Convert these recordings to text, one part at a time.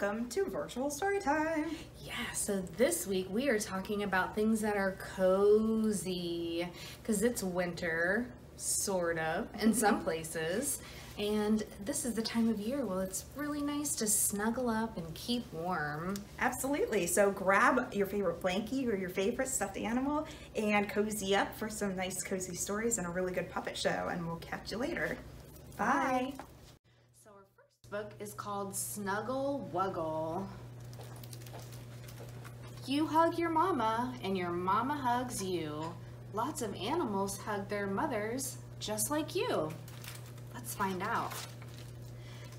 welcome to Virtual Story Time. Yeah, so this week we are talking about things that are cozy because it's winter, sort of, in some Mm-hmm. places. And this is the time of year where it's really nice to snuggle up and keep warm. Absolutely. So grab your favorite blankie or your favorite stuffed animal and cozy up for some nice cozy stories and a really good puppet show. And we'll catch you later. Bye. First book is called Snuggle Wuggle. You hug your mama and your mama hugs you. Lots of animals hug their mothers just like you. Let's find out.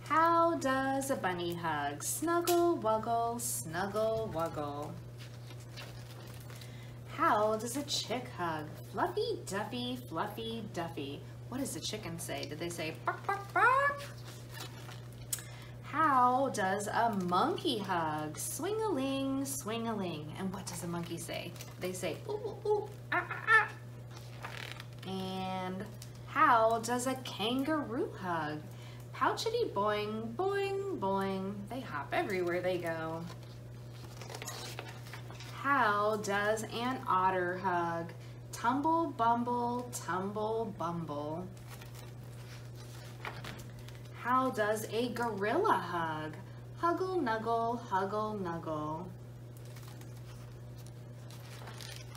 How does a bunny hug? Snuggle, wuggle, snuggle, wuggle. How does a chick hug? Fluffy, duffy, fluffy, duffy. What does the chicken say? Did they say bark, bark, bark? How does a monkey hug? Swing-a-ling, swing-a-ling. And what does a monkey say? They say ooh, ooh, ooh, ah, ah, ah. And how does a kangaroo hug? Pouchity boing, boing, boing. They hop everywhere they go. How does an otter hug? Tumble, bumble, tumble, bumble. How does a gorilla hug? Huggle, nuggle, huggle, nuggle.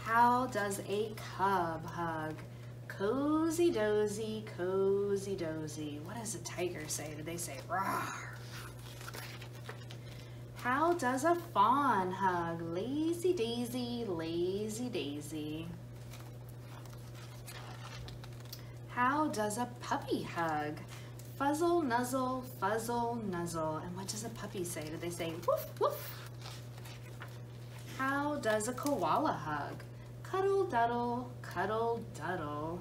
How does a cub hug? Cozy dozy, cozy dozy. What does a tiger say? Did they say roar? How does a fawn hug? Lazy daisy, lazy daisy. How does a puppy hug? Fuzzle, nuzzle, fuzzle, nuzzle. And what does a puppy say? Do they say woof, woof? How does a koala hug? Cuddle, duddle, cuddle, duddle.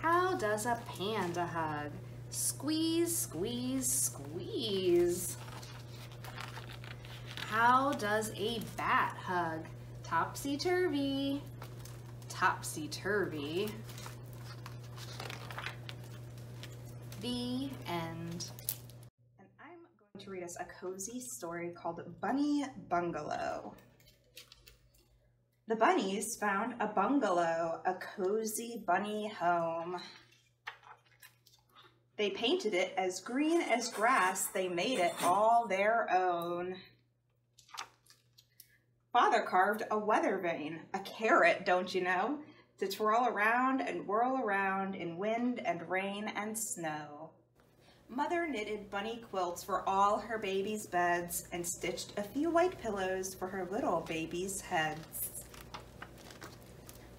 How does a panda hug? Squeeze, squeeze, squeeze. How does a bat hug? Topsy-turvy, topsy-turvy. The end. And I'm going to read us a cozy story called Bunny Bungalow. The bunnies found a bungalow, a cozy bunny home. They painted it as green as grass. They made it all their own. Father carved a weather vane, a carrot, don't you know, to twirl around and whirl around in wind and rain and snow. Mother knitted bunny quilts for all her babies' beds and stitched a few white pillows for her little babies' heads.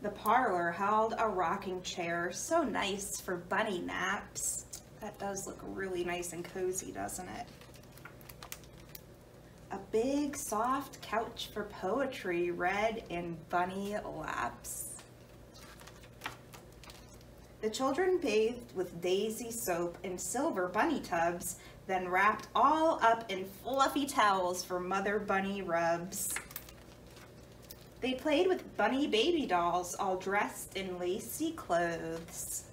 The parlor held a rocking chair, so nice for bunny naps. That does look really nice and cozy, doesn't it? A big soft couch for poetry read in bunny laps. The children bathed with daisy soap in silver bunny tubs, then wrapped all up in fluffy towels for mother bunny rubs. They played with bunny baby dolls all dressed in lacy clothes.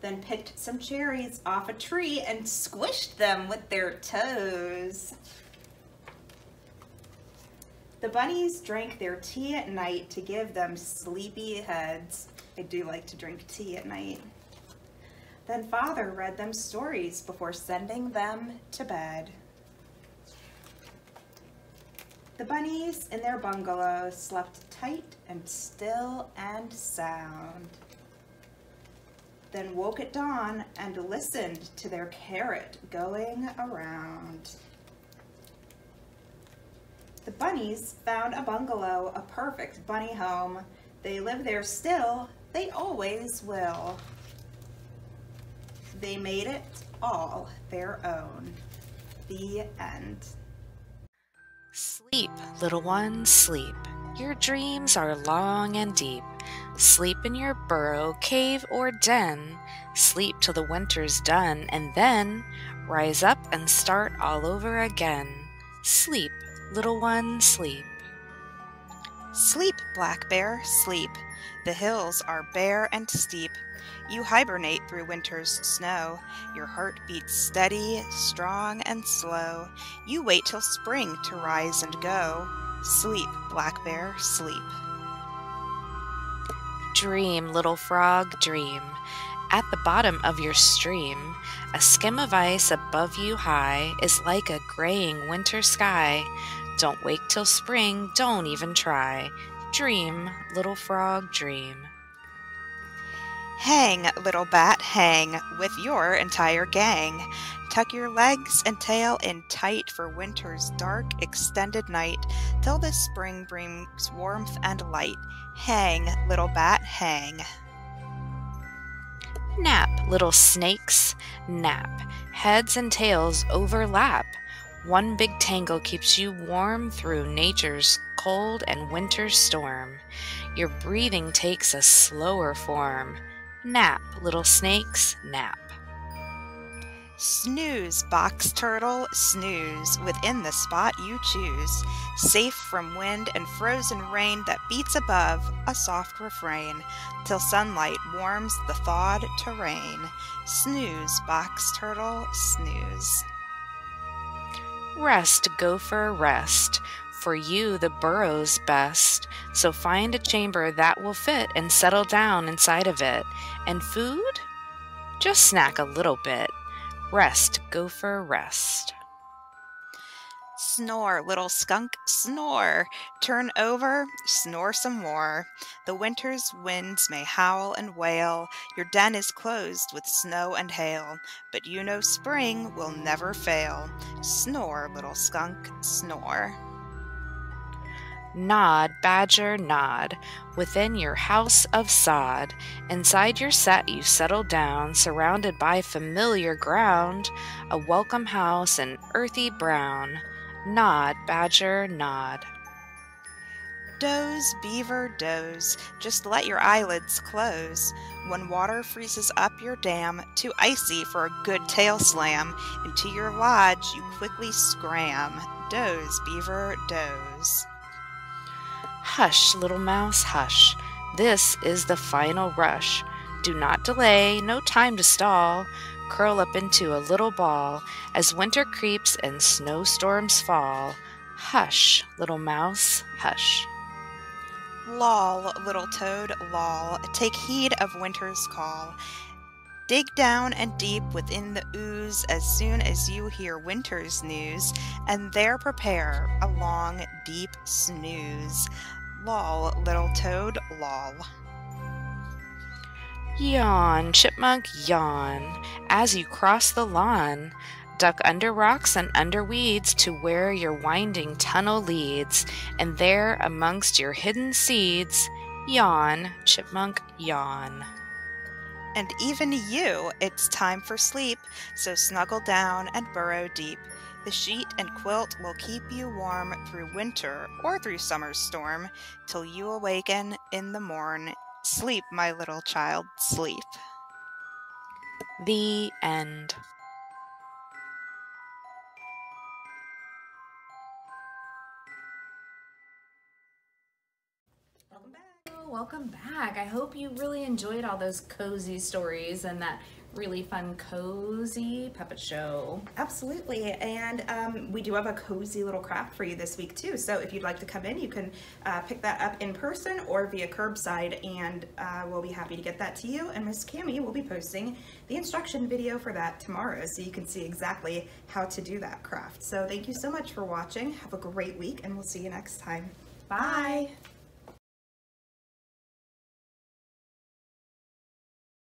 Then picked some cherries off a tree and squished them with their toes. The bunnies drank their tea at night to give them sleepy heads. I do like to drink tea at night. Then father read them stories before sending them to bed. The bunnies in their bungalow slept tight and still and sound. Then woke at dawn and listened to their carrot going around. The bunnies found a bungalow, a perfect bunny home. They live there still, they always will. They made it all their own. The end. Sleep, little one, sleep. Your dreams are long and deep. Sleep in your burrow, cave, or den. Sleep till the winter's done, and then rise up and start all over again. Sleep, little one, sleep. Sleep, Black Bear, sleep. The hills are bare and steep. You hibernate through winter's snow. Your heart beats steady, strong, and slow. You wait till spring to rise and go. Sleep, Black Bear, sleep. Dream, little frog, dream. At the bottom of your stream, a skim of ice above you high is like a graying winter sky. Don't wait till spring, don't even try. Dream, little frog, dream. Hang, little bat, hang with your entire gang. Tuck your legs and tail in tight for winter's dark, extended night, till the spring brings warmth and light. Hang, little bat, hang. Nap, little snakes, nap. Heads and tails overlap. One big tangle keeps you warm through nature's cold and winter storm. Your breathing takes a slower form. Nap, little snakes, nap. Snooze, box turtle, snooze within the spot you choose, safe from wind and frozen rain that beats above a soft refrain, till sunlight warms the thawed terrain. Snooze, box turtle, snooze. Rest, gopher, rest. For you, the burrow's best. So find a chamber that will fit and settle down inside of it. And food? Just snack a little bit. Rest, gopher, rest. Snore, little skunk, snore. Turn over, snore some more. The winter's winds may howl and wail. Your den is closed with snow and hail, but you know spring will never fail. Snore, little skunk, snore. Nod, badger, nod, within your house of sod. Inside your sett you settle down, surrounded by familiar ground, a welcome house in earthy brown. Nod, badger, nod. Doze, beaver, doze, just let your eyelids close. When water freezes up your dam, too icy for a good tail slam, into your lodge you quickly scram. Doze, beaver, doze. Hush, little mouse, hush. This is the final rush. Do not delay, no time to stall. Curl up into a little ball as winter creeps and snowstorms fall. Hush, little mouse, hush. Loll, little toad, loll, take heed of winter's call. Dig down and deep within the ooze as soon as you hear winter's news, and there prepare a long, deep snooze. Loll, little toad, loll. Yawn, chipmunk, yawn, as you cross the lawn. Duck under rocks and under weeds to where your winding tunnel leads, and there amongst your hidden seeds, yawn, chipmunk, yawn. And even you, it's time for sleep, so snuggle down and burrow deep. The sheet and quilt will keep you warm through winter or through summer's storm, till you awaken in the morn. Sleep, my little child, sleep. The end. Welcome back. Welcome back. I hope you really enjoyed all those cozy stories and that really fun cozy puppet show. Absolutely, and um, we do have a cozy little craft for you this week too. So if you'd like to come in, you can uh, pick that up in person or via curbside, and uh, we'll be happy to get that to you. And Miss Cami will be posting the instruction video for that tomorrow, so you can see exactly how to do that craft. So thank you so much for watching. Have a great week, and we'll see you next time. Bye. Bye.